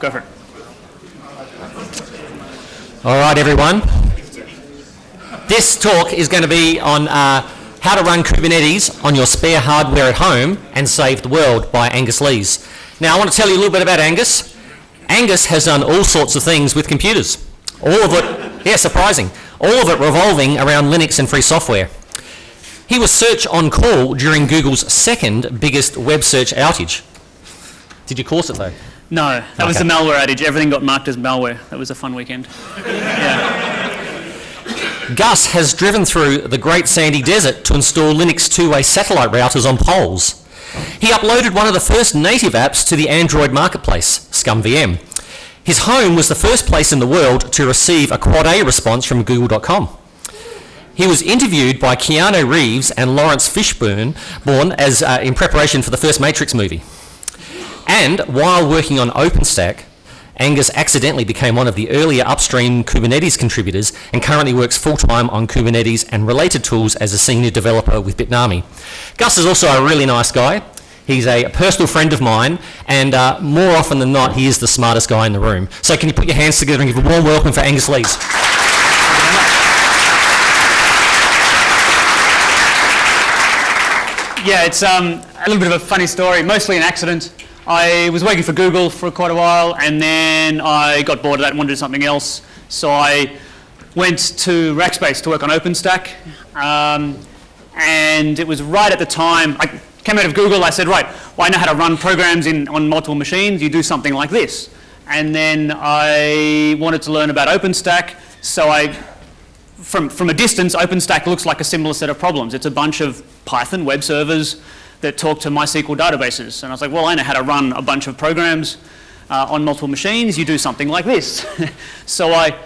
Go for it. All right, everyone. This talk is going to be on uh, how to run Kubernetes on your spare hardware at home and save the world by Angus Lees. Now, I want to tell you a little bit about Angus. Angus has done all sorts of things with computers. All of it, yeah, surprising. All of it revolving around Linux and free software. He was search on call during Google's second biggest web search outage. Did you course it though? No, that was the malware adage. Everything got marked as malware. That was a fun weekend. yeah. Gus has driven through the Great Sandy Desert to install Linux two-way satellite routers on poles. He uploaded one of the first native apps to the Android marketplace, ScummVM. His home was the first place in the world to receive a Quad A response from Google.com. He was interviewed by Keanu Reeves and Laurence Fishburne born as, uh, in preparation for the first Matrix movie. And while working on OpenStack, Angus accidentally became one of the earlier upstream Kubernetes contributors and currently works full-time on Kubernetes and related tools as a senior developer with Bitnami. Gus is also a really nice guy. He's a personal friend of mine, and uh, more often than not, he is the smartest guy in the room. So can you put your hands together and give a warm welcome for Angus Lees? Yeah, it's um, a little bit of a funny story, mostly an accident. I was working for Google for quite a while, and then I got bored of that and wanted to do something else. So I went to Rackspace to work on OpenStack, um, and it was right at the time I came out of Google. I said, right, well, I know how to run programs in, on multiple machines. You do something like this. And then I wanted to learn about OpenStack, so I from, from a distance, OpenStack looks like a similar set of problems. It's a bunch of Python web servers that talk to MySQL databases. And I was like, well, I know how to run a bunch of programs uh, on multiple machines. You do something like this. so I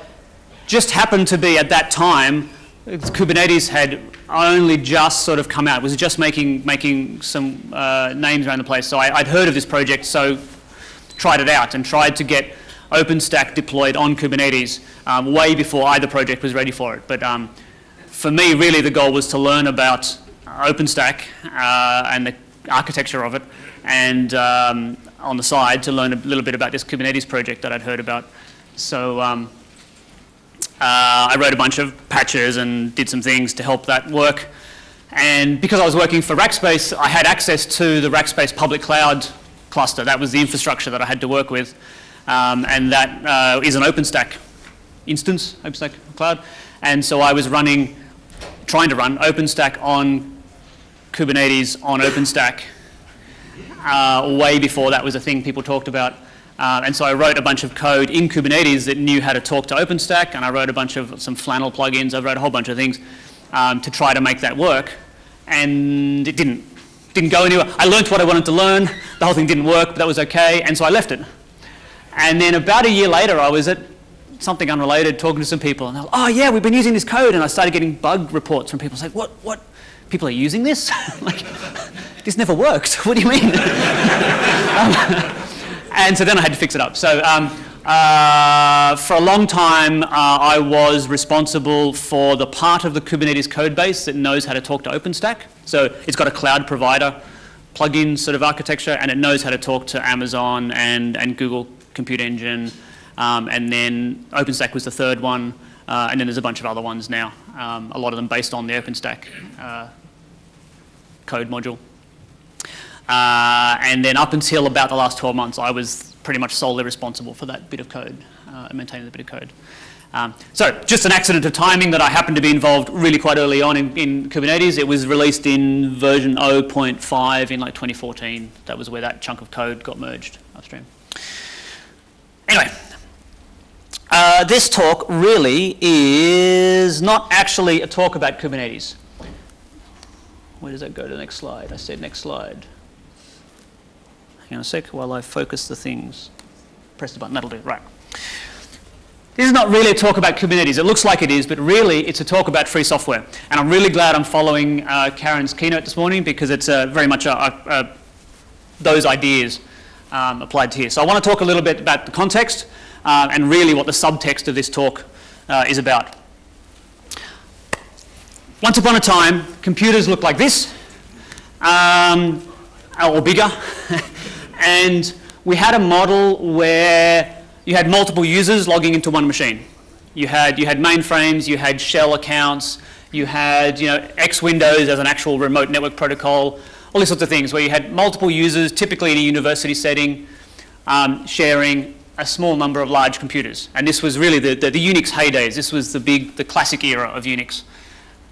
just happened to be at that time, Kubernetes had only just sort of come out. It was just making, making some uh, names around the place. So I, I'd heard of this project, so tried it out and tried to get OpenStack deployed on Kubernetes um, way before either project was ready for it. But um, for me, really, the goal was to learn about OpenStack uh, and the architecture of it, and um, on the side to learn a little bit about this Kubernetes project that I'd heard about. So um, uh, I wrote a bunch of patches and did some things to help that work. And because I was working for Rackspace, I had access to the Rackspace public cloud cluster. That was the infrastructure that I had to work with. Um, and that uh, is an OpenStack instance, OpenStack cloud. And so I was running, trying to run OpenStack on Kubernetes on OpenStack uh, way before that was a thing people talked about. Uh, and so I wrote a bunch of code in Kubernetes that knew how to talk to OpenStack, and I wrote a bunch of some flannel plugins. I wrote a whole bunch of things um, to try to make that work, and it didn't. Didn't go anywhere. I learned what I wanted to learn. The whole thing didn't work, but that was okay, and so I left it. And then about a year later, I was at something unrelated, talking to some people, and they're like, "Oh yeah, we've been using this code," and I started getting bug reports from people saying, "What? What? People are using this? like, this never worked. What do you mean?" Um, and so then I had to fix it up. So um, uh, for a long time, uh, I was responsible for the part of the Kubernetes code base that knows how to talk to OpenStack. So it's got a cloud provider plugin sort of architecture, and it knows how to talk to Amazon and, and Google Compute Engine. Um, and then OpenStack was the third one, uh, and then there's a bunch of other ones now, um, a lot of them based on the OpenStack uh, code module. Uh, and then up until about the last 12 months, I was pretty much solely responsible for that bit of code, uh, maintaining the bit of code. Um, so just an accident of timing that I happened to be involved really quite early on in, in Kubernetes. It was released in version 0.5 in like 2014. That was where that chunk of code got merged upstream. Anyway, uh, this talk really is not actually a talk about Kubernetes. Where does that go to the next slide? I said next slide. Hang on a sec while I focus the things. Press the button, that'll do right. This is not really a talk about Kubernetes. It looks like it is, but really it's a talk about free software. And I'm really glad I'm following uh, Karen's keynote this morning because it's uh, very much a, a, a, those ideas um, applied to here. So I want to talk a little bit about the context uh, and really what the subtext of this talk uh, is about. Once upon a time, computers looked like this, um, or bigger, and we had a model where you had multiple users logging into one machine. You had, you had mainframes, you had shell accounts, you had you know, X Windows as an actual remote network protocol, all these sorts of things where you had multiple users, typically in a university setting, um, sharing a small number of large computers. And this was really the, the, the, Unix heydays. This was the big, the classic era of Unix.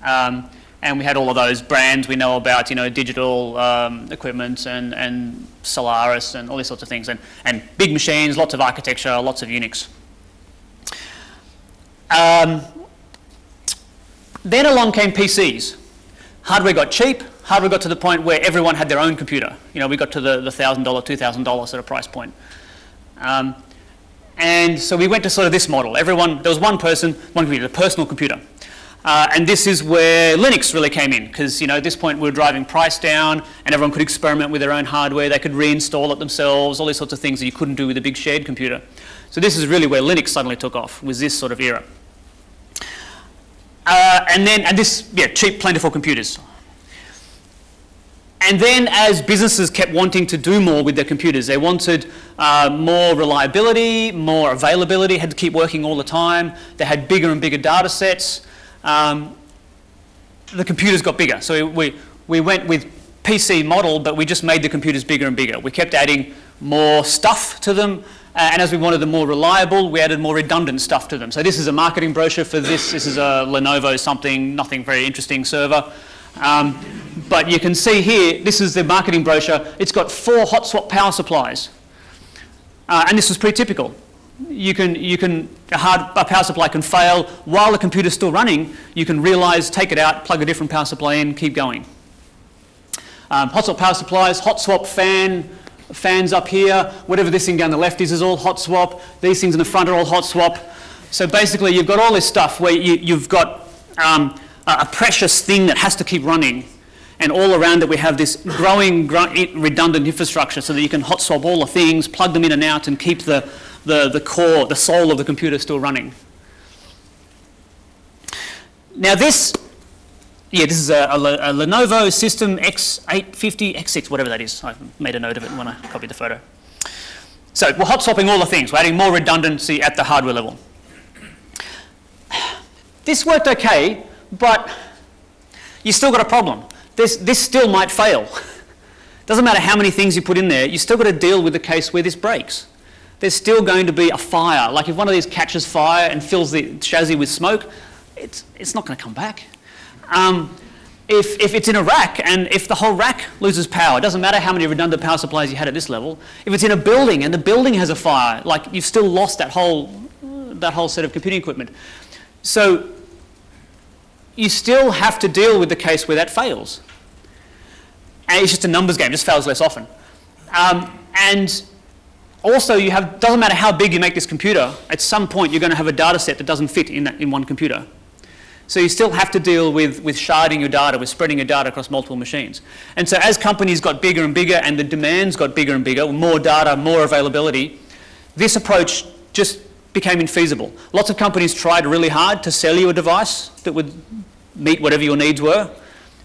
Um, and we had all of those brands we know about, you know, digital um, equipment and, and Solaris and all these sorts of things. And, and big machines, lots of architecture, lots of Unix. Um, then along came PCs. Hardware got cheap. Hardware got to the point where everyone had their own computer. You know, we got to the, the $1,000, $2,000 sort of price point. Um, and so we went to sort of this model. Everyone, there was one person, one computer, a personal computer. Uh, and this is where Linux really came in, because you know, at this point we were driving price down, and everyone could experiment with their own hardware. They could reinstall it themselves, all these sorts of things that you couldn't do with a big shared computer. So this is really where Linux suddenly took off, was this sort of era. Uh, and then, and this, yeah, cheap, plentiful computers. And then as businesses kept wanting to do more with their computers, they wanted uh, more reliability, more availability, had to keep working all the time. They had bigger and bigger data sets. Um, the computers got bigger. So we, we went with PC model, but we just made the computers bigger and bigger. We kept adding more stuff to them, uh, and as we wanted them more reliable, we added more redundant stuff to them. So this is a marketing brochure for this. This is a Lenovo something, nothing very interesting server. Um, but you can see here, this is the marketing brochure. It's got four hot swap power supplies. Uh, and this was pretty typical. You can, you can, a, hard, a power supply can fail while the computer's still running. You can realize, take it out, plug a different power supply in, keep going. Um, hot swap power supplies, hot swap fan, fans up here, whatever this thing down the left is, is all hot swap. These things in the front are all hot swap. So basically, you've got all this stuff where you, have got um, a precious thing that has to keep running. And all around it, we have this growing redundant infrastructure so that you can hot swap all the things, plug them in and out, and keep the, the, the core, the soul of the computer still running. Now, this yeah, this is a, a, a, Lenovo System X850, X6, whatever that is. I made a note of it when I copied the photo. So we're hot swapping all the things. We're adding more redundancy at the hardware level. This worked okay, but you still got a problem. This, this still might fail. Doesn't matter how many things you put in there, you still got to deal with the case where this breaks. There's still going to be a fire. Like if one of these catches fire and fills the chassis with smoke, it's, it's not going to come back. Um, if, if it's in a rack and if the whole rack loses power, it doesn't matter how many redundant power supplies you had at this level. If it's in a building and the building has a fire, like you've still lost that whole, that whole set of computing equipment. So you still have to deal with the case where that fails. And it's just a numbers game, it just fails less often. Um, and also, you have, doesn't matter how big you make this computer, at some point you're going to have a data set that doesn't fit in, that, in one computer. So you still have to deal with, with sharding your data, with spreading your data across multiple machines. And so as companies got bigger and bigger and the demands got bigger and bigger, more data, more availability, this approach just became infeasible. Lots of companies tried really hard to sell you a device that would meet whatever your needs were,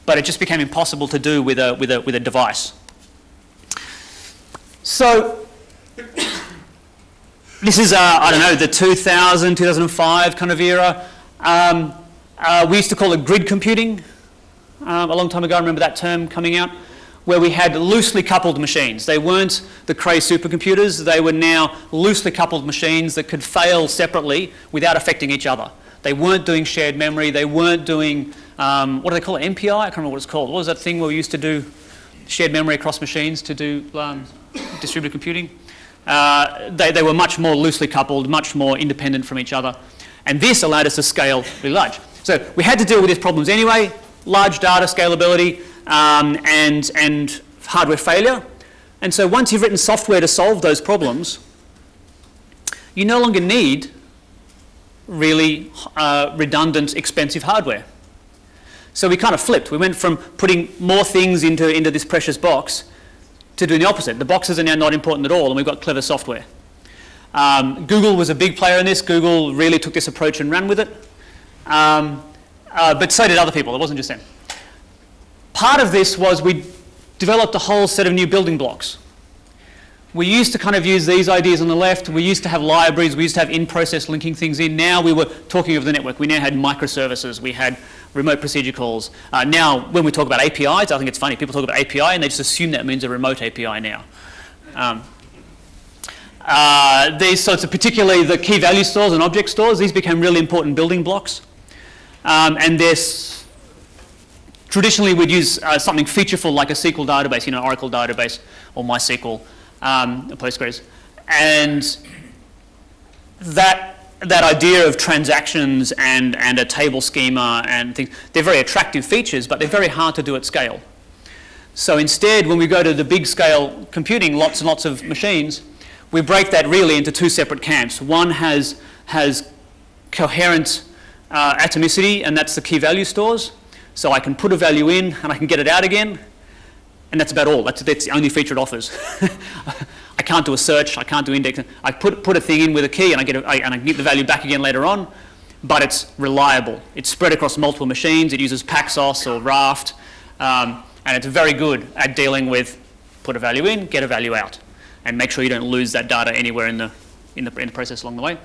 but it just became impossible to do with a, with a, with a device. So this is, uh, I don't know, the 2000, 2005 kind of era. Um, uh, we used to call it grid computing um, a long time ago. I remember that term coming out, where we had loosely coupled machines. They weren't the Cray supercomputers, they were now loosely coupled machines that could fail separately without affecting each other. They weren't doing shared memory, they weren't doing, um, what do they call it, MPI? I can't remember what it's called. What was that thing where we used to do shared memory across machines to do um, distributed computing? Uh, they, they were much more loosely coupled, much more independent from each other. And this allowed us to scale really large. So we had to deal with these problems anyway, large data scalability um, and, and hardware failure. And so once you've written software to solve those problems, you no longer need really uh, redundant, expensive hardware. So we kind of flipped. We went from putting more things into, into this precious box to doing the opposite. The boxes are now not important at all, and we've got clever software. Um, Google was a big player in this. Google really took this approach and ran with it. Um, uh, but so did other people, it wasn't just them. Part of this was we developed a whole set of new building blocks. We used to kind of use these ideas on the left. We used to have libraries. We used to have in-process linking things in. Now we were talking of the network. We now had microservices. We had remote procedure calls. Uh, now, when we talk about APIs, I think it's funny. People talk about API and they just assume that means a remote API now. Um, uh, these sorts of, particularly the key value stores and object stores, these became really important building blocks. Um, and this, traditionally we'd use uh, something featureful like a SQL database, you know, Oracle database or MySQL, um, Postgres. And that, that idea of transactions and, and a table schema and things, they're very attractive features, but they're very hard to do at scale. So instead, when we go to the big scale computing, lots and lots of machines, we break that really into two separate camps. One has, has coherent uh, atomicity, and that's the key value stores. So I can put a value in and I can get it out again, and that's about all. That's, that's the only feature it offers. I can't do a search, I can't do indexing. I put, put a thing in with a key and I, get a, I, and I get the value back again later on, but it's reliable. It's spread across multiple machines. It uses Paxos or Raft, um, and it's very good at dealing with put a value in, get a value out, and make sure you don't lose that data anywhere in the, in the, in the process along the way.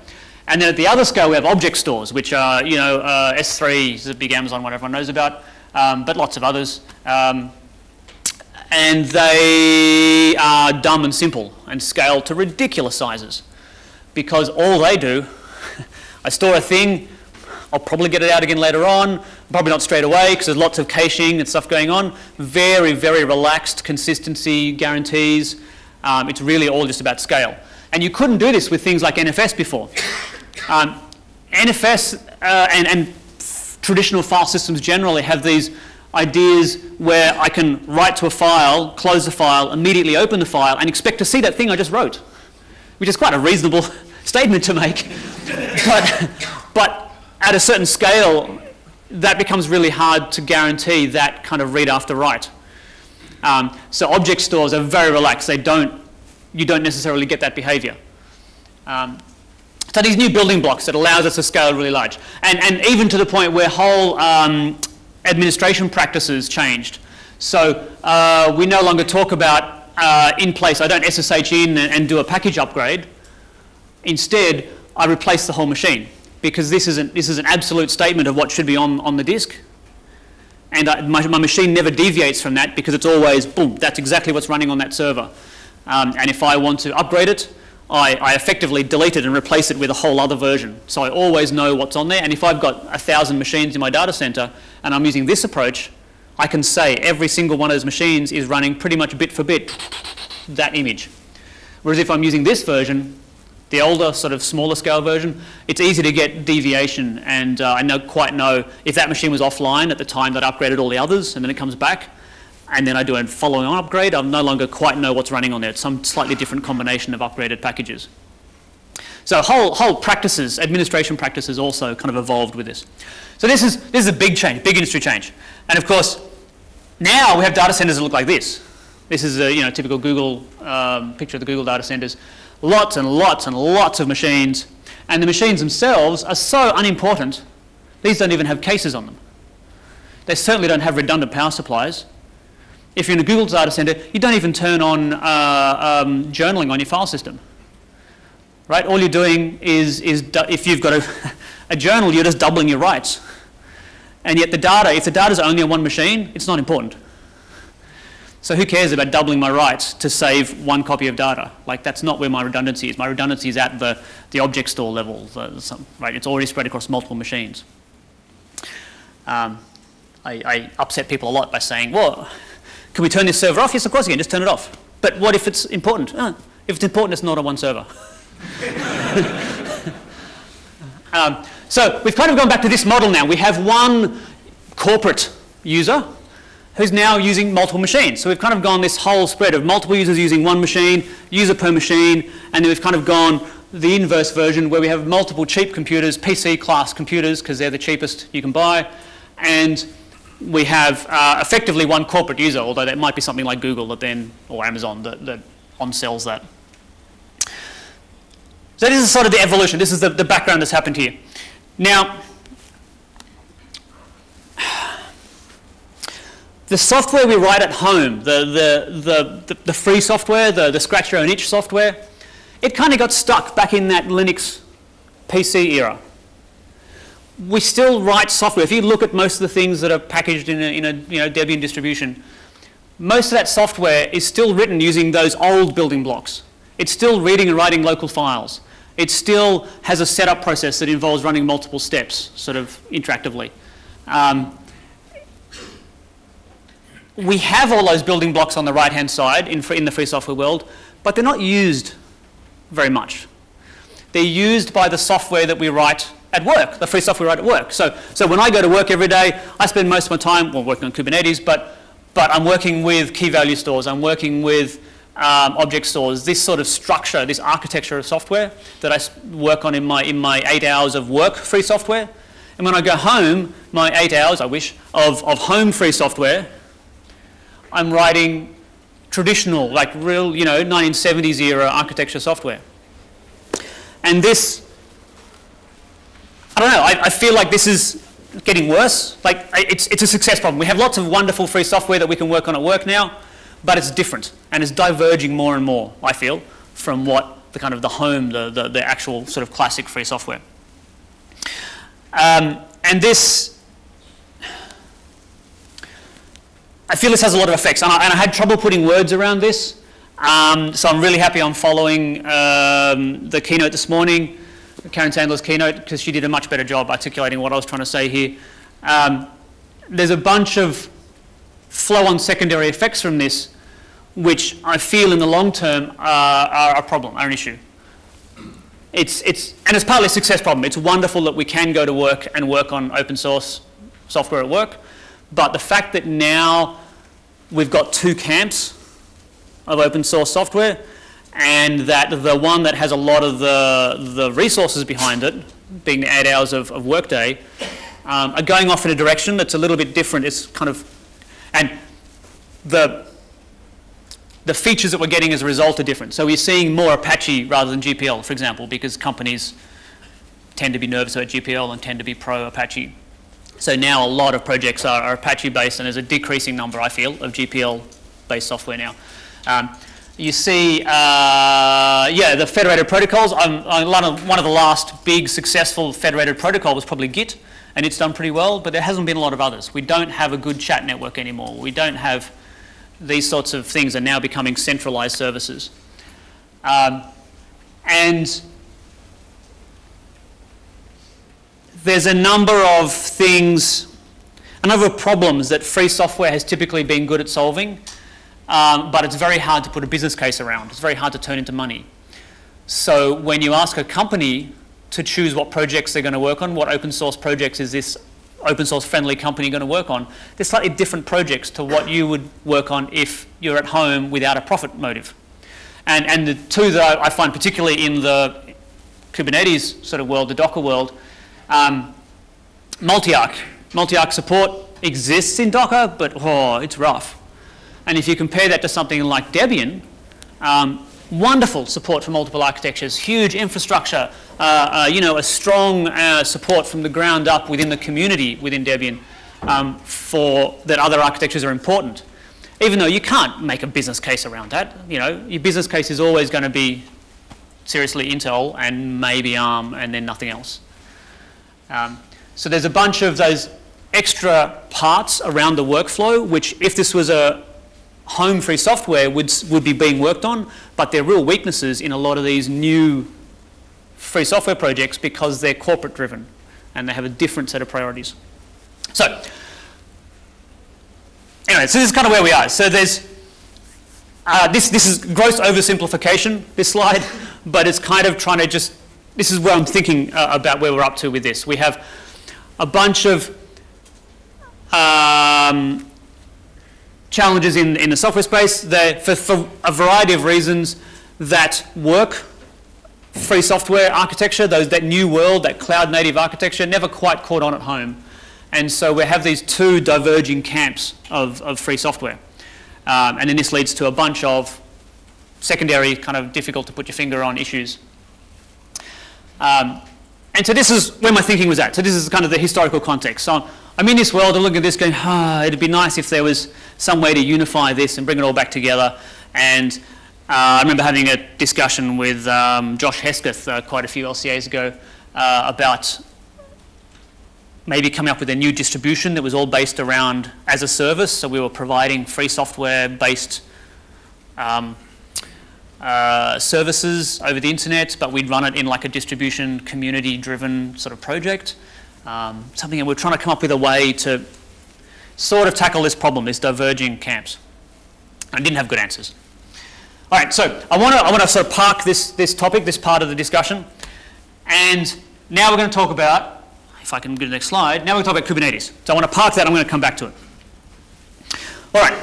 And then at the other scale, we have object stores, which are, you know, uh, S3 is a big Amazon one everyone knows about, um, but lots of others. Um, and they are dumb and simple and scale to ridiculous sizes because all they do, I store a thing, I'll probably get it out again later on, probably not straight away because there's lots of caching and stuff going on. Very, very relaxed consistency guarantees. Um, it's really all just about scale. And you couldn't do this with things like NFS before. Um, NFS uh, and, and traditional file systems generally have these ideas where I can write to a file, close the file, immediately open the file, and expect to see that thing I just wrote, which is quite a reasonable statement to make. but, but at a certain scale, that becomes really hard to guarantee that kind of read after write. Um, so object stores are very relaxed. They don't, you don't necessarily get that behavior. Um, so these new building blocks that allows us to scale really large. And, and even to the point where whole um, administration practices changed. So uh, we no longer talk about uh, in place, I don't SSH in and, and, do a package upgrade. Instead, I replace the whole machine because this is an, this is an absolute statement of what should be on, on the disk. And I, my, my, machine never deviates from that because it's always, boom, that's exactly what's running on that server. Um, and if I want to upgrade it, I, I, effectively delete it and replace it with a whole other version. So I always know what's on there. And if I've got a thousand machines in my data center and I'm using this approach, I can say every single one of those machines is running pretty much bit for bit that image. Whereas if I'm using this version, the older, sort of smaller scale version, it's easy to get deviation. And uh, I know quite know if that machine was offline at the time that I upgraded all the others and then it comes back, and then I do a following on upgrade, I'll no longer quite know what's running on there. It's some slightly different combination of upgraded packages. So whole, whole practices, administration practices also kind of evolved with this. So this is, this is a big change, big industry change. And of course, now we have data centers that look like this. This is a you know, typical Google um, picture of the Google data centers. Lots and lots and lots of machines. And the machines themselves are so unimportant, these don't even have cases on them. They certainly don't have redundant power supplies. If you're in a Google data center, you don't even turn on uh, um, journaling on your file system. Right? All you're doing is, is if you've got a, a journal, you're just doubling your writes. And yet the data, if the data is only on one machine, it's not important. So who cares about doubling my writes to save one copy of data? Like that's not where my redundancy is. My redundancy is at the, the object store level, the, some, right? It's already spread across multiple machines. Um, I, I, upset people a lot by saying, well, can we turn this server off? Yes, of course you can. Just turn it off. But what if it's important? Ah, if it's important, it's not on one server. um, so we've kind of gone back to this model now. We have one corporate user who's now using multiple machines. So we've kind of gone this whole spread of multiple users using one machine, user per machine, and then we've kind of gone the inverse version where we have multiple cheap computers, PC class computers, because they're the cheapest you can buy, and we have uh, effectively one corporate user, although that might be something like Google that then, or Amazon that, that on-sells that. So this is sort of the evolution. This is the, the background that's happened here. Now, the software we write at home, the, the, the, the, free software, the, the scratch your own itch software, it kind of got stuck back in that Linux PC era. We still write software. If you look at most of the things that are packaged in a, in a you know, Debian distribution, most of that software is still written using those old building blocks. It's still reading and writing local files. It still has a setup process that involves running multiple steps, sort of interactively. Um, we have all those building blocks on the right-hand side in, in the free software world, but they're not used very much. They're used by the software that we write at work, the free software write at work. So, so when I go to work every day, I spend most of my time, well, working on Kubernetes, but, but I'm working with key value stores, I'm working with um, object stores, this sort of structure, this architecture of software that I work on in my, in my eight hours of work free software. And when I go home, my eight hours, I wish, of, of home free software, I'm writing traditional, like real, you know, 1970s era architecture software. And this, I don't know, I, I feel like this is getting worse. Like, it's, it's a success problem. We have lots of wonderful free software that we can work on at work now, but it's different. And it's diverging more and more, I feel, from what the kind of the home, the, the, the actual sort of classic free software. Um, and this I feel this has a lot of effects, and I, and I had trouble putting words around this. Um, so I'm really happy I'm following um, the keynote this morning, Karen Sandler's keynote, because she did a much better job articulating what I was trying to say here. Um, there's a bunch of flow-on secondary effects from this, which I feel in the long term are, are a problem, are an issue. It's, it's, and it's partly a success problem. It's wonderful that we can go to work and work on open source software at work. But the fact that now we've got two camps of open source software and that the one that has a lot of the, the resources behind it, being the eight hours of, of workday, um, are going off in a direction that's a little bit different. It's kind of, and the, the features that we're getting as a result are different. So we're seeing more Apache rather than GPL, for example, because companies tend to be nervous about GPL and tend to be pro Apache so now a lot of projects are, are Apache-based, and there's a decreasing number, I feel, of GPL-based software now. Um, you see, uh, yeah, the federated protocols. I'm, I'm one, of, one of the last big successful federated protocol was probably Git, and it's done pretty well, but there hasn't been a lot of others. We don't have a good chat network anymore. We don't have these sorts of things are now becoming centralized services. Um, and there's a number of things, a number of problems that free software has typically been good at solving, um, but it's very hard to put a business case around. It's very hard to turn into money. So when you ask a company to choose what projects they're going to work on, what open source projects is this open source friendly company going to work on, they're slightly different projects to what you would work on if you're at home without a profit motive. And, and the two that I find particularly in the Kubernetes sort of world, the Docker world, um, multi-arch. Multi-arch support exists in Docker, but oh, it's rough. And if you compare that to something like Debian, um, wonderful support for multiple architectures, huge infrastructure, uh, uh, you know, a strong uh, support from the ground up within the community within Debian um, for that other architectures are important. Even though you can't make a business case around that, you know, your business case is always going to be seriously Intel and maybe ARM and then nothing else. Um, so there's a bunch of those extra parts around the workflow, which if this was a home free software would, would be being worked on, but they're real weaknesses in a lot of these new free software projects because they're corporate driven and they have a different set of priorities. So, anyway, so this is kind of where we are. So there's, uh, this, this is gross oversimplification, this slide, but it's kind of trying to just this is where I'm thinking uh, about where we're up to with this. We have a bunch of um, challenges in, in the software space that, for, for a variety of reasons that work free software architecture, those, that new world, that cloud native architecture, never quite caught on at home. And so we have these two diverging camps of, of free software. Um, and then this leads to a bunch of secondary, kind of difficult to put your finger on issues. Um, and so this is where my thinking was at. So this is kind of the historical context. So I'm in this world, I'm looking at this going, ah, it'd be nice if there was some way to unify this and bring it all back together. And uh, I remember having a discussion with um, Josh Hesketh uh, quite a few LCAs ago uh, about maybe coming up with a new distribution that was all based around as a service. So we were providing free software based um, uh, services over the internet, but we'd run it in like a distribution community driven sort of project. Um, something that we're trying to come up with a way to sort of tackle this problem, this diverging camps. I didn't have good answers. All right, so I want to I to sort of park this this topic, this part of the discussion, and now we're going to talk about, if I can get the next slide. Now we're going to talk about Kubernetes. So I want to park that. I'm going to come back to it. All right.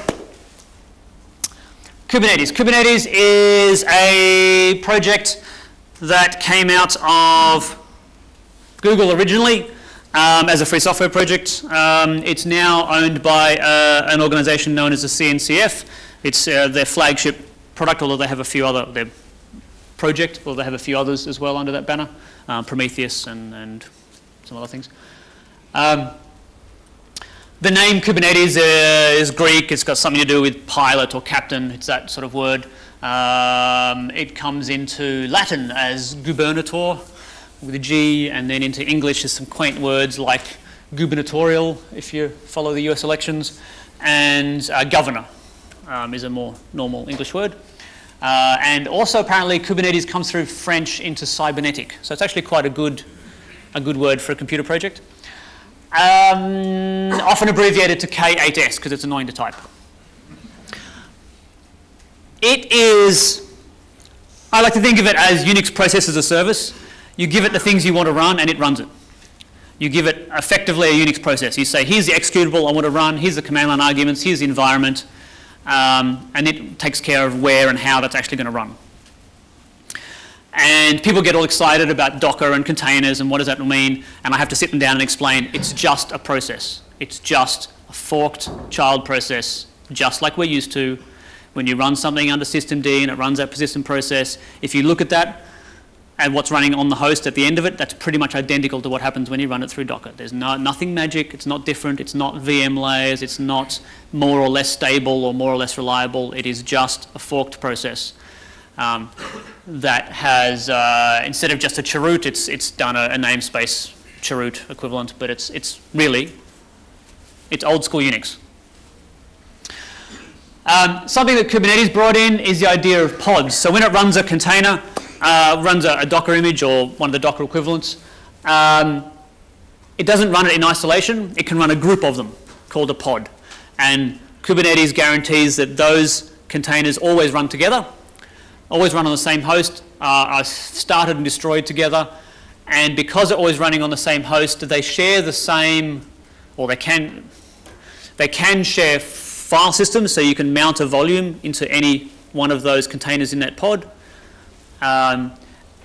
Kubernetes. Kubernetes is a project that came out of Google originally um, as a free software project. Um, it's now owned by uh, an organization known as the CNCF. It's uh, their flagship product, although they have a few other, their project, although they have a few others as well under that banner, um, Prometheus and, and some other things. Um, the name Kubernetes uh, is Greek. It's got something to do with pilot or captain. It's that sort of word. Um, it comes into Latin as gubernator with a G, and then into English there's some quaint words like gubernatorial, if you follow the US elections, and uh, governor um, is a more normal English word. Uh, and also apparently Kubernetes comes through French into cybernetic. So it's actually quite a good, a good word for a computer project. Um, often abbreviated to K8S because it's annoying to type. It is, I like to think of it as Unix process as a service. You give it the things you want to run and it runs it. You give it effectively a Unix process. You say, here's the executable I want to run, here's the command line arguments, here's the environment, um, and it takes care of where and how that's actually going to run. And people get all excited about Docker and containers and what does that mean, and I have to sit them down and explain it's just a process. It's just a forked child process, just like we're used to. When you run something under systemd and it runs that persistent process, if you look at that, and what's running on the host at the end of it, that's pretty much identical to what happens when you run it through Docker. There's no, nothing magic, it's not different, it's not VM layers, it's not more or less stable or more or less reliable, it is just a forked process um, that has, uh, instead of just a chroot, it's, it's done a, a namespace chroot equivalent, but it's, it's really, it's old school Unix. Um, something that Kubernetes brought in is the idea of pods. So when it runs a container, uh, runs a, a, Docker image or one of the Docker equivalents. Um, it doesn't run it in isolation. It can run a group of them called a pod. And Kubernetes guarantees that those containers always run together, always run on the same host, uh, are started and destroyed together. And because they're always running on the same host, they share the same, or they can, they can share file systems, so you can mount a volume into any one of those containers in that pod. Um,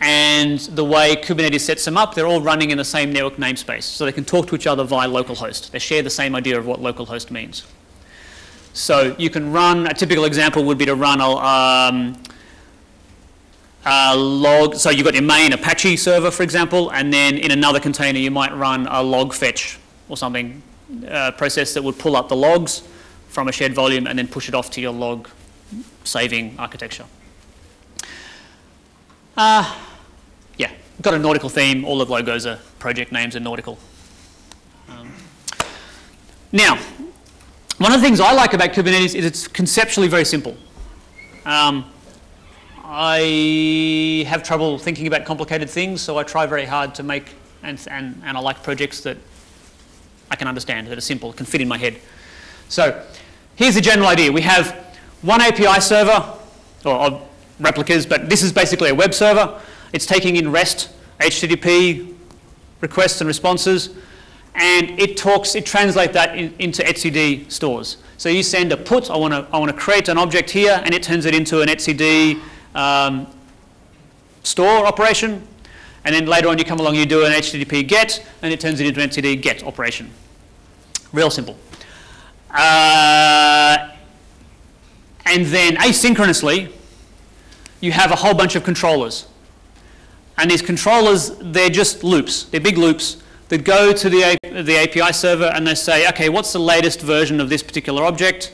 and the way Kubernetes sets them up, they're all running in the same network namespace. So they can talk to each other via localhost. They share the same idea of what localhost means. So you can run, a typical example would be to run a, um, a log, so you've got your main Apache server, for example, and then in another container you might run a log fetch or something, uh, process that would pull up the logs from a shared volume and then push it off to your log saving architecture. Uh, yeah, got a nautical theme. All the logos are project names are nautical. Um, now, one of the things I like about Kubernetes is it's conceptually very simple. Um, I have trouble thinking about complicated things, so I try very hard to make, and, and, and I like projects that I can understand, that are simple, can fit in my head. So here's the general idea. We have one API server, or replicas, but this is basically a web server. It's taking in REST, HTTP requests and responses, and it talks, it translates that in, into etcd stores. So you send a put, I want to I want to create an object here, and it turns it into an etcd um, store operation. And then later on you come along, you do an HTTP get, and it turns it into an etcd get operation. Real simple. Uh, and then asynchronously, you have a whole bunch of controllers. And these controllers, they're just loops. They're big loops that go to the, the API server and they say, okay, what's the latest version of this particular object?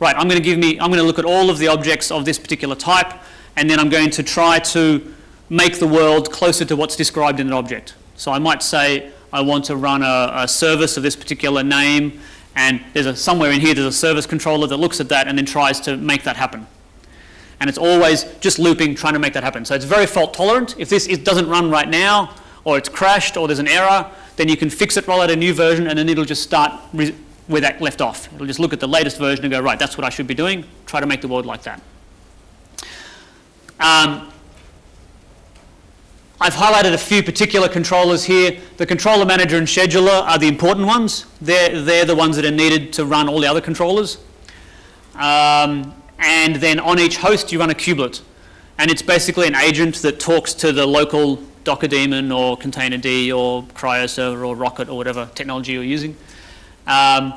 Right, I'm going to give me, I'm going to look at all of the objects of this particular type, and then I'm going to try to make the world closer to what's described in an object. So I might say I want to run a, a service of this particular name, and there's a, somewhere in here there's a service controller that looks at that and then tries to make that happen. And it's always just looping, trying to make that happen. So it's very fault tolerant. If this it doesn't run right now, or it's crashed, or there's an error, then you can fix it, roll out a new version, and then it'll just start re- where that left off. It'll just look at the latest version and go, right, that's what I should be doing. Try to make the world like that. Um, I've highlighted a few particular controllers here. The controller manager and scheduler are the important ones. They're, they're the ones that are needed to run all the other controllers. Um, and then on each host, you run a kubelet. And it's basically an agent that talks to the local Docker daemon or Containerd or CRI-O server or rkt or whatever technology you're using. Um,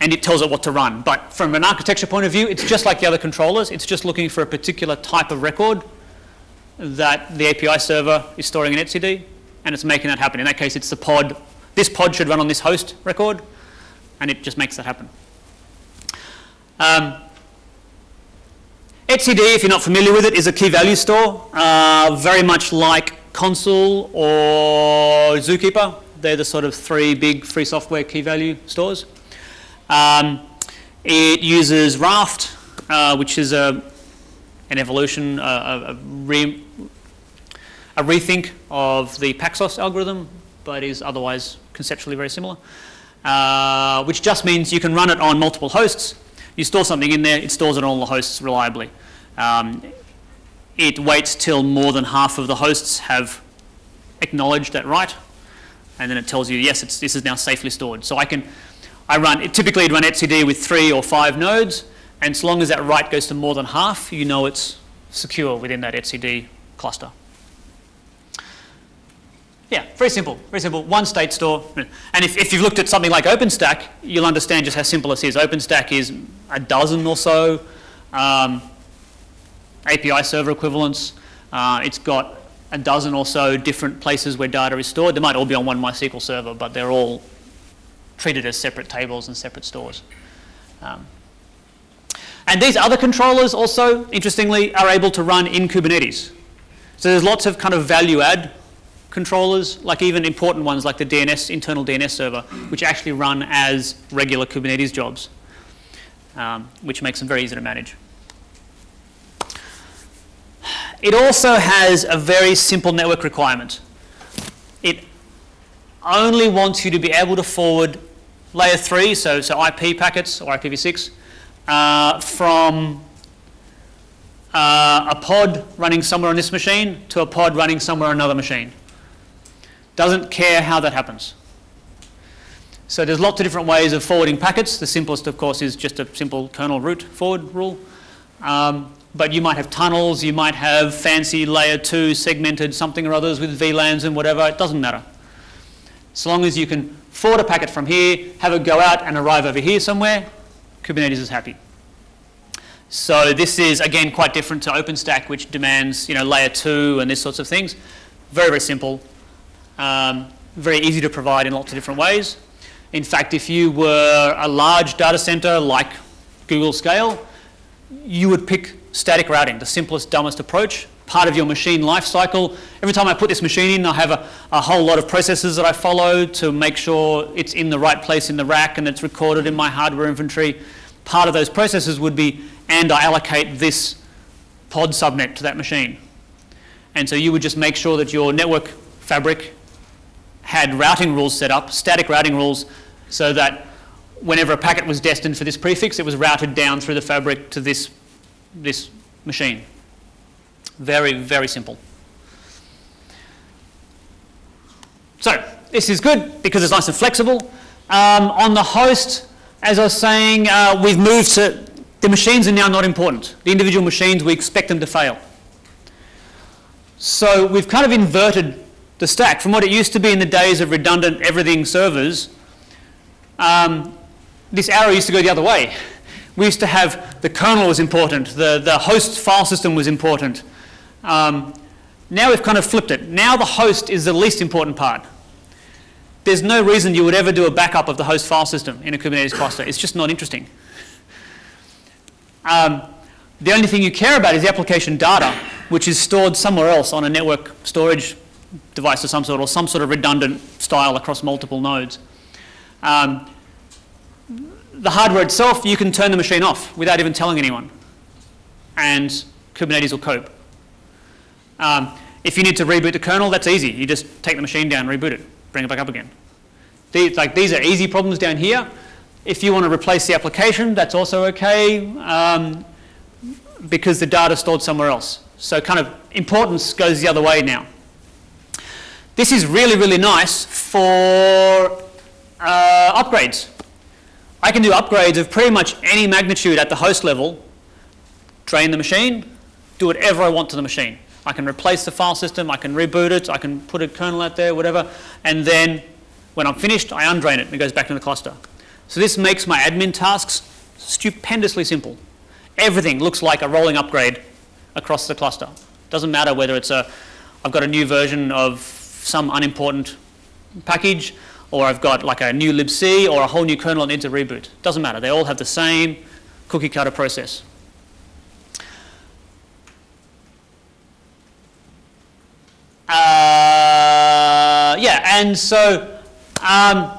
and it tells it what to run. But from an architecture point of view, it's just like the other controllers. It's just looking for a particular type of record that the API server is storing in etcd, and it's making that happen. In that case, it's the pod. This pod should run on this host record, and it just makes that happen. Um, etcd, if you're not familiar with it, is a key value store, uh, very much like Consul or Zookeeper. They're the sort of three big free software key value stores. Um, it uses Raft, uh, which is a, an evolution, a, a, re, a rethink of the Paxos algorithm, but is otherwise conceptually very similar. Uh, which just means you can run it on multiple hosts. You store something in there, it stores it on all the hosts reliably. Um, it waits till more than half of the hosts have acknowledged that right, and then it tells you, yes, this is now safely stored. So I can, I run, it typically I'd run etcd with three or five nodes, and so long as that write goes to more than half, you know it's secure within that etcd cluster. Yeah, very simple, very simple. One state store. And if, if you've looked at something like OpenStack, you'll understand just how simple this is. OpenStack is a dozen or so um, API server equivalents. Uh, it's got a dozen or so different places where data is stored. They might all be on one MySQL server, but they're all treated as separate tables and separate stores. Um, and these other controllers also, interestingly, are able to run in Kubernetes. So there's lots of kind of value add controllers, like even important ones like the DNS, internal DNS server, which actually run as regular Kubernetes jobs, um, which makes them very easy to manage. It also has a very simple network requirement. It only wants you to be able to forward layer 3, so, so IP packets or IPv6, uh, from uh, a pod running somewhere on this machine to a pod running somewhere on another machine. Doesn't care how that happens. So there's lots of different ways of forwarding packets. The simplest, of course, is just a simple kernel root forward rule. Um, but you might have tunnels, you might have fancy layer 2 segmented something or others with VLANs and whatever, it doesn't matter. So long as you can forward a packet from here, have it go out and arrive over here somewhere, Kubernetes is happy. So this is, again, quite different to OpenStack, which demands you know, layer 2 and these sorts of things. Very, very simple. Um, very easy to provide in lots of different ways. In fact, if you were a large data center like Google Scale, you would pick static routing, the simplest, dumbest approach, part of your machine lifecycle. Every time I put this machine in, I have a, a, whole lot of processes that I follow to make sure it's in the right place in the rack and it's recorded in my hardware inventory. Part of those processes would be, and I allocate this pod subnet to that machine. And so you would just make sure that your network fabric had routing rules set up, static routing rules, so that whenever a packet was destined for this prefix, it was routed down through the fabric to this this machine. Very, very simple. So this is good because it's nice and flexible. Um, on the host, as I was saying, uh, we've moved to, the machines are now not important. The individual machines, we expect them to fail. So we've kind of inverted the stack from what it used to be in the days of redundant everything servers. Um, this arrow used to go the other way we used to have the kernel was important, the, the host file system was important. Um, now we've kind of flipped it. Now the host is the least important part. there's no reason you would ever do a backup of the host file system in a Kubernetes cluster. It's just not interesting. Um, the only thing you care about is the application data, which is stored somewhere else on a network storage device of some sort, or some sort of redundant style across multiple nodes. Um, the hardware itself, you can turn the machine off without even telling anyone, and Kubernetes will cope. Um, if you need to reboot the kernel, that's easy. You just take the machine down, reboot it, bring it back up again. These, like, these are easy problems down here. If you want to replace the application, that's also okay um, because the data is stored somewhere else. So kind of importance goes the other way now. This is really, really nice for uh, upgrades. I can do upgrades of pretty much any magnitude at the host level, drain the machine, do whatever I want to the machine. I can replace the file system, I can reboot it, I can put a kernel out there, whatever, and then when I'm finished, I undrain it and it goes back to the cluster. So this makes my admin tasks stupendously simple. Everything looks like a rolling upgrade across the cluster. Doesn't matter whether it's a, I've got a new version of some unimportant package, or I've got like a new libc or a whole new kernel that needs a reboot. Doesn't matter. They all have the same cookie cutter process. Uh, yeah, and so, um,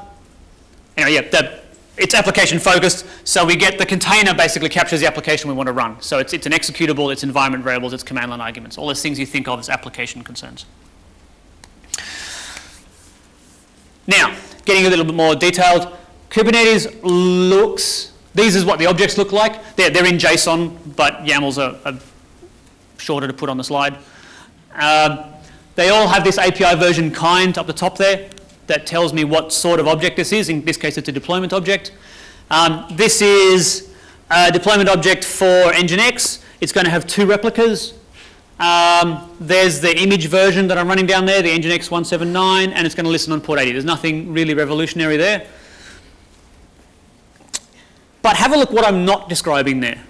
anyway, yeah, the, it's application focused, so we get the container basically captures the application we want to run. So it's, it's an executable, it's environment variables, it's command line arguments, all those things you think of as application concerns. Now, getting a little bit more detailed, Kubernetes looks, these is what the objects look like. They're, they're in JSON, but YAMLs are, are shorter to put on the slide. Um, they all have this API version kind up the top there that tells me what sort of object this is. In this case, it's a deployment object. Um, this is a deployment object for Nginx. It's going to have two replicas. Um, there's the image version that I'm running down there, the Nginx 179, and it's going to listen on port 80. There's nothing really revolutionary there. But have a look what I'm not describing there.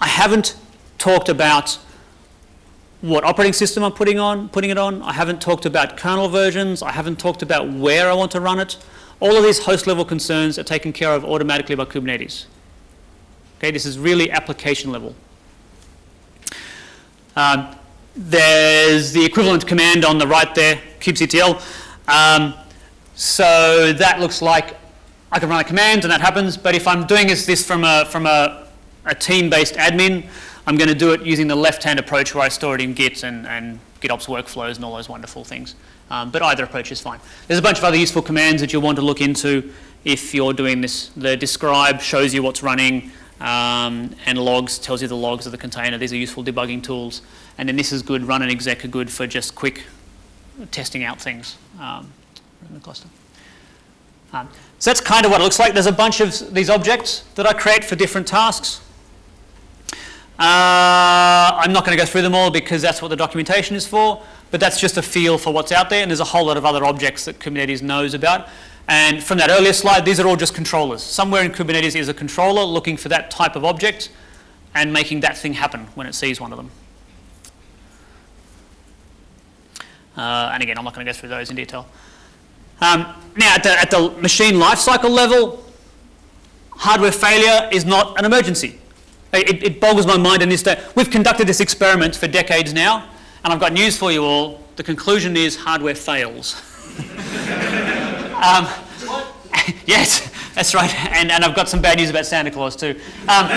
I haven't talked about what operating system I'm putting on, putting it on. I haven't talked about kernel versions. I haven't talked about where I want to run it. All of these host level concerns are taken care of automatically by Kubernetes. Okay, this is really application level. Um, there's the equivalent command on the right there, kubectl. Um, so that looks like I can run a command and that happens, but if I'm doing this, from a, from a, a team-based admin, I'm going to do it using the left-hand approach where I store it in Git and, and GitOps workflows and all those wonderful things. Um, but either approach is fine. There's a bunch of other useful commands that you'll want to look into if you're doing this. The describe shows you what's running, um, and logs tells you the logs of the container. These are useful debugging tools. And then this is good, run and exec are good for just quick testing out things um, in the cluster. Um, so that's kind of what it looks like. There's a bunch of these objects that I create for different tasks. Uh, I'm not going to go through them all because that's what the documentation is for, but that's just a feel for what's out there, and there's a whole lot of other objects that Kubernetes knows about. And from that earlier slide, these are all just controllers. Somewhere in Kubernetes is a controller looking for that type of object and making that thing happen when it sees one of them. Uh, and again, I'm not going to go through those in detail. Um, now, at the, at the machine lifecycle level, hardware failure is not an emergency. It, it, boggles my mind in this day. We've conducted this experiment for decades now, and I've got news for you all. The conclusion is hardware fails. um, yes, that's right. And, and I've got some bad news about Santa Claus too. Um,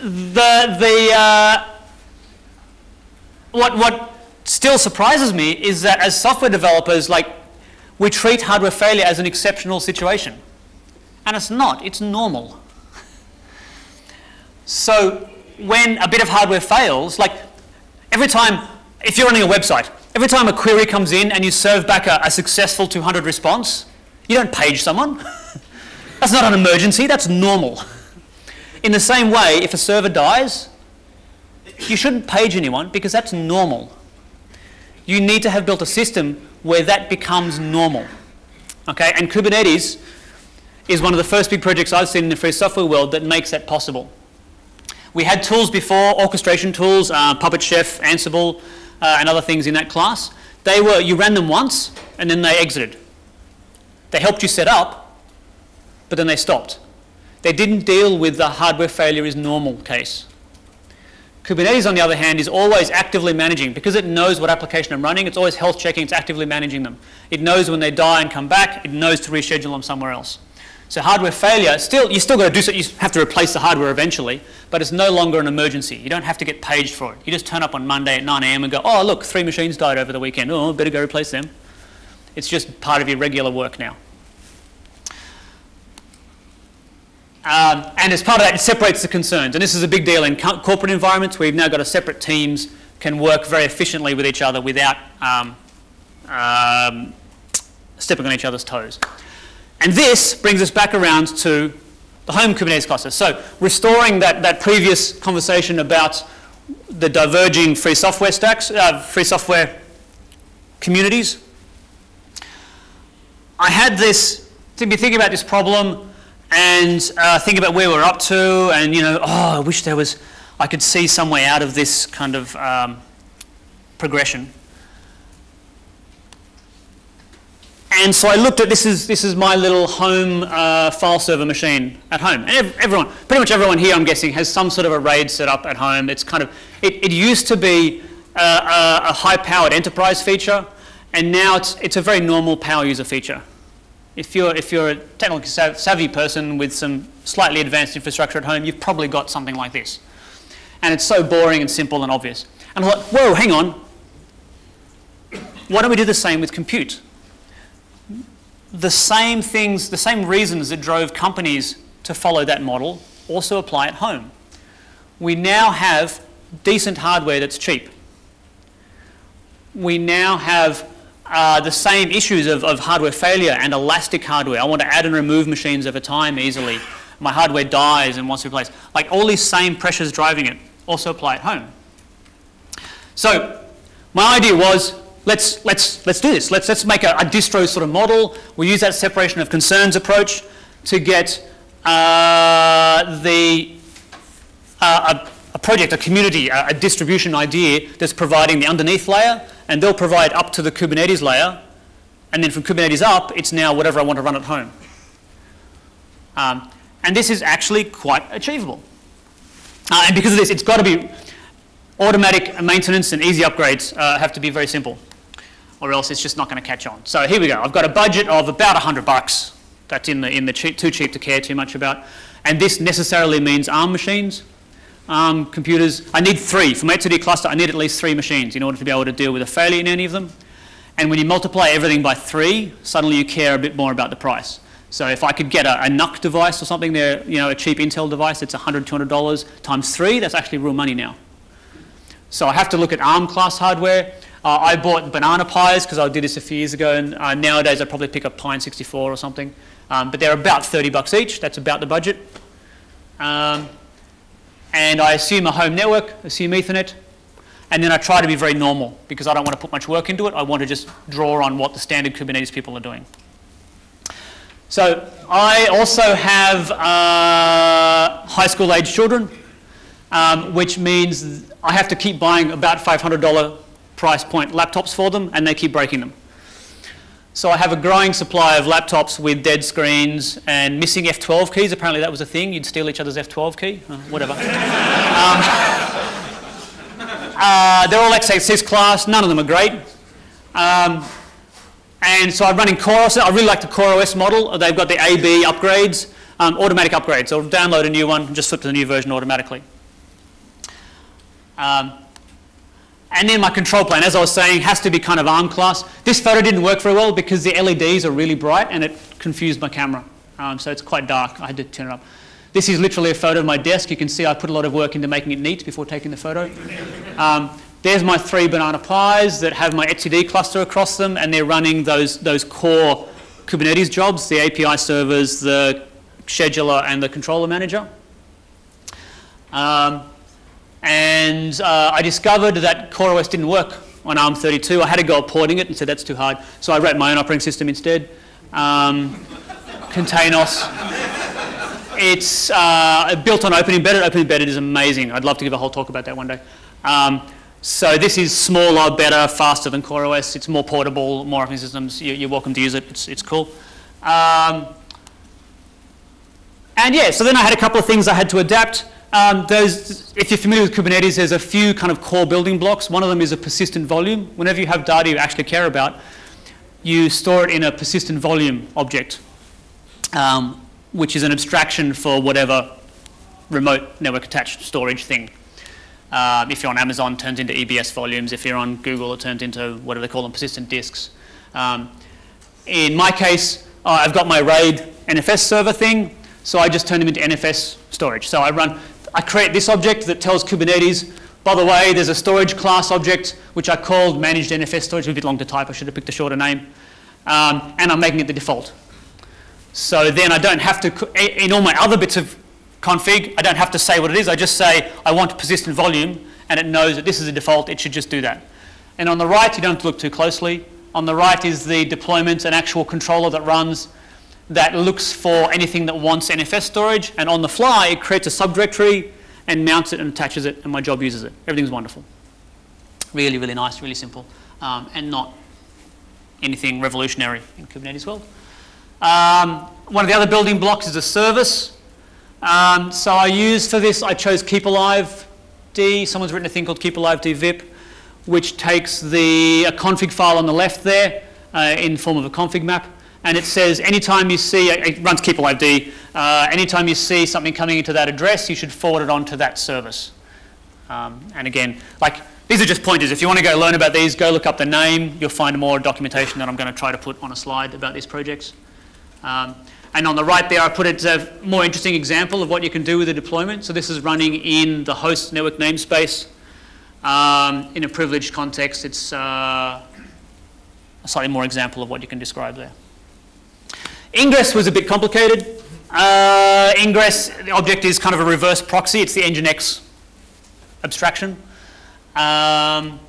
the, the, the uh, what, what still surprises me is that as software developers, like, we treat hardware failure as an exceptional situation. And it's not, it's normal. So when a bit of hardware fails, like every time, if you're running a website, every time a query comes in and you serve back a, a successful 200 response, you don't page someone. that's not an emergency, that's normal. In the same way, if a server dies, you shouldn't page anyone because that's normal. You need to have built a system where that becomes normal. Okay, and Kubernetes is one of the first big projects I've seen in the free software world that makes that possible. We had tools before, orchestration tools, uh, Puppet Chef, Ansible, uh, and other things in that class They were, you ran them once and then they exited. They helped you set up, but then they stopped. They didn't deal with the hardware failure is normal case. Kubernetes, on the other hand, is always actively managing. Because it knows what application I'm running, it's always health checking, it's actively managing them. It knows when they die and come back, it knows to reschedule them somewhere else. So hardware failure, still, you still got to do so, you have to replace the hardware eventually, but it's no longer an emergency. You don't have to get paged for it. You just turn up on Monday at 9 a.m. and go, oh, look, three machines died over the weekend. Oh, better go replace them. It's just part of your regular work now. Um, and as part of that, it separates the concerns. And this is a big deal in co corporate environments you've now got a separate teams can work very efficiently with each other without um, um, stepping on each other's toes. And this brings us back around to the home Kubernetes cluster. So restoring that, that previous conversation about the diverging free software stacks, uh, free software communities. I had this, to be thinking about this problem and uh, think about where we're up to and, you know, oh, I wish there was, I could see some way out of this kind of um, progression. And so I looked at this is this is my little home uh, file server machine at home. And everyone, pretty much everyone here, I'm guessing, has some sort of a RAID set up at home. It's kind of it, it used to be uh, a, a high-powered enterprise feature, and now it's it's a very normal power user feature. If you're, if you're a technically savvy person with some slightly advanced infrastructure at home, you've probably got something like this. And it's so boring and simple and obvious. And I thought, whoa, hang on. Why don't we do the same with compute? The same things, the same reasons that drove companies to follow that model also apply at home. We now have decent hardware that's cheap. We now have uh, the same issues of, of hardware failure and elastic hardware. I want to add and remove machines over time easily. My hardware dies and wants to replace. Like all these same pressures driving it also apply at home. So my idea was let's, let's, let's do this. Let's, let's make a, a distro sort of model. We'll use that separation of concerns approach to get uh, the, uh, a, a, project, a community, a, a distribution idea that's providing the underneath layer and they'll provide up to the Kubernetes layer, and then from Kubernetes up, it's now whatever I want to run at home. Um, and this is actually quite achievable. Uh, and because of this, it's got to be automatic maintenance and easy upgrades uh, have to be very simple, or else it's just not going to catch on. So here we go. I've got a budget of about 100 bucks. That's in the, in the cheap, too cheap to care too much about. And this necessarily means ARM machines um, computers. I need three. For my etcd cluster, I need at least three machines in order to be able to deal with a failure in any of them. And when you multiply everything by three, suddenly you care a bit more about the price. So if I could get a, a NUC device or something there, you know, a cheap Intel device, it's $100, $200 times three, that's actually real money now. So I have to look at ARM class hardware. Uh, I bought Banana Pis because I did this a few years ago, and uh, nowadays I probably pick up Pine 64 or something. Um, but they're about 30 bucks each. That's about the budget. Um, and I assume a home network, assume Ethernet, and then I try to be very normal because I don't want to put much work into it. I want to just draw on what the standard Kubernetes people are doing. So I also have uh, high school age children, um, which means I have to keep buying about $500 price point laptops for them, and they keep breaking them. So I have a growing supply of laptops with dead screens and missing F12 keys. Apparently that was a thing. You'd steal each other's F12 key. Uh, whatever. um, uh, they're all x86 class. None of them are great. Um, and so I'm running CoreOS. I really like the CoreOS model. They've got the AB upgrades, um, automatic upgrades. So I'll download a new one and just flip to the new version automatically. Um, and then my control plane, as I was saying, has to be kind of ARM class. This photo didn't work very well because the LEDs are really bright and it confused my camera. Um, so it's quite dark. I had to turn it up. This is literally a photo of my desk. You can see I put a lot of work into making it neat before taking the photo. Um, there's my three Banana Pis that have my etcd cluster across them, and they're running those, those core Kubernetes jobs, the API servers, the scheduler, and the controller manager. Um, and uh, I discovered that CoreOS didn't work on ARM32. I had to go porting it and said that's too hard. So I wrote my own operating system instead. Um, Containos. It's uh, built on Open Embedded. Open Embedded is amazing. I'd love to give a whole talk about that one day. Um, So this is smaller, better, faster than CoreOS. It's more portable, more operating systems. You, are welcome to use it. It's, it's cool. Um, and yeah, so then I had a couple of things I had to adapt. Um, if you're familiar with Kubernetes, there's a few kind of core building blocks. One of them is a persistent volume. Whenever you have data you actually care about, you store it in a persistent volume object, um, which is an abstraction for whatever remote network attached storage thing. Um, if you're on Amazon, it turns into EBS volumes. If you're on Google, it turns into whatever they call them, persistent disks. Um, in my case, uh, I've got my RAID NFS server thing, so I just turn them into NFS storage. So I run I create this object that tells Kubernetes, by the way, there's a storage class object which I called managed NFS storage. a bit long to type. I should have picked a shorter name. Um, and I'm making it the default. So then I don't have to, in all my other bits of config, I don't have to say what it is. I just say I want persistent volume, and it knows that this is a default. It should just do that. And on the right, you don't have to look too closely. On the right is the deployment and actual controller that runs that looks for anything that wants NFS storage, and on the fly, it creates a subdirectory and mounts it and attaches it, and my job uses it. Everything's wonderful. Really, really nice, really simple, um, and not anything revolutionary in Kubernetes world. Um, one of the other building blocks is a service. Um, so I use for this, I chose Keep Alive D. Someone's written a thing called keepalived VIP, which takes the a config file on the left there uh, in form of a config map and it says anytime you see, it runs keepalived, uh, anytime you see something coming into that address, you should forward it on to that service. Um, and again, like these are just pointers. If you want to go learn about these, go look up the name. You'll find more documentation that I'm going to try to put on a slide about these projects. Um, and on the right there, I put it a more interesting example of what you can do with a deployment. So this is running in the host network namespace. Um, in a privileged context, it's uh, a slightly more example of what you can describe there. Ingress was a bit complicated. Uh, ingress, the object is kind of a reverse proxy. It's the Nginx abstraction. Um,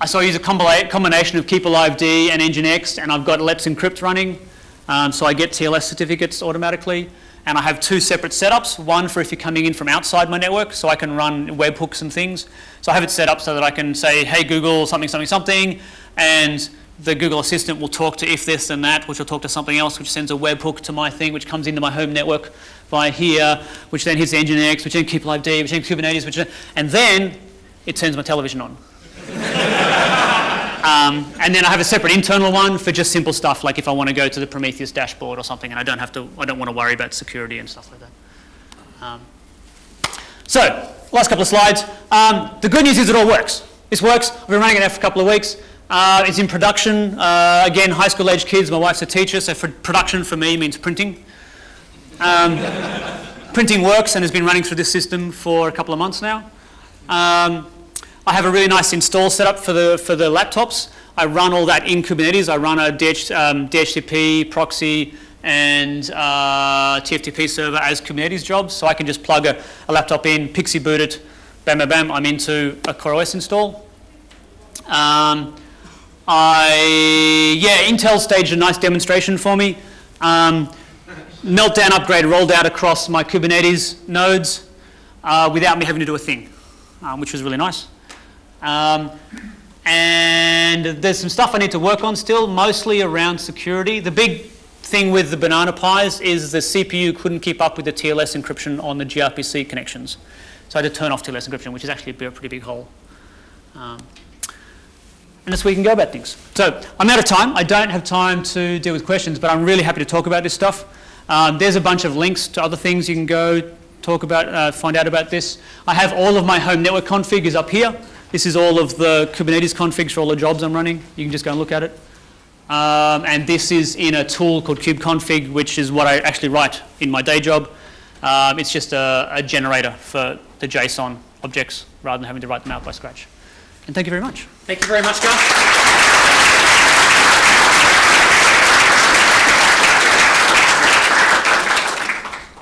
I use a combination of keepalived and Nginx, and I've got Let's Encrypt running. Um, so I get TLS certificates automatically. And I have two separate setups, one for if you're coming in from outside my network, so I can run webhooks and things. So I have it set up so that I can say, hey, Google, something, something, something, and the Google Assistant will talk to if this and that, which will talk to something else, which sends a webhook to my thing, which comes into my home network via here, which then hits Nginx, which then keepalived, which then Kubernetes, which then, and then it turns my television on. um, and then I have a separate internal one for just simple stuff, like if I want to go to the Prometheus dashboard or something, and I don't have to, I don't want to worry about security and stuff like that. Um, so, last couple of slides. Um, the good news is it all works. This works. I've been running it now for a couple of weeks. Uh, it's in production. Uh, again, high school age kids. My wife's a teacher, so for production for me means printing. Um, printing works and has been running through this system for a couple of months now. Um, I have a really nice install setup for the, for the laptops. I run all that in Kubernetes. I run a DH, um, DHCP, proxy, and uh, TFTP server as Kubernetes jobs. So I can just plug a, a laptop in, PXE boot it, bam, bam, bam, I'm into a CoreOS install. Um, I, yeah, Intel staged a nice demonstration for me. Um, meltdown upgrade rolled out across my Kubernetes nodes uh, without me having to do a thing, um, which was really nice. Um, and there's some stuff I need to work on still, mostly around security. The big thing with the Banana Pis is the CPU couldn't keep up with the TLS encryption on the gRPC connections. So I had to turn off TLS encryption, which is actually a pretty big hole. Um, and that's where you can go about things. So I'm out of time. I don't have time to deal with questions, but I'm really happy to talk about this stuff. Um, there's a bunch of links to other things you can go talk about, uh, find out about this. I have all of my home network config is up here. This is all of the Kubernetes configs for all the jobs I'm running. You can just go and look at it. Um, and this is in a tool called kubecfg, which is what I actually write in my day job. Um, it's just a, a generator for the JSON objects rather than having to write them out by scratch. And thank you very much. Thank you very much, Gus.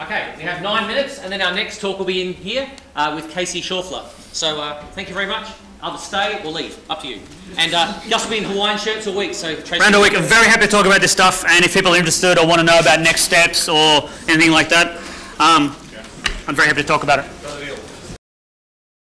Okay, we have nine minutes, and then our next talk will be in here uh, with Casey Schaufler. So uh, thank you very much. Either stay or leave, up to you. And uh, just be in Hawaiian shirts all week, so Tracy. Around a week, I'm very happy to talk about this stuff, and if people are interested or want to know about next steps or anything like that, um, I'm very happy to talk about it.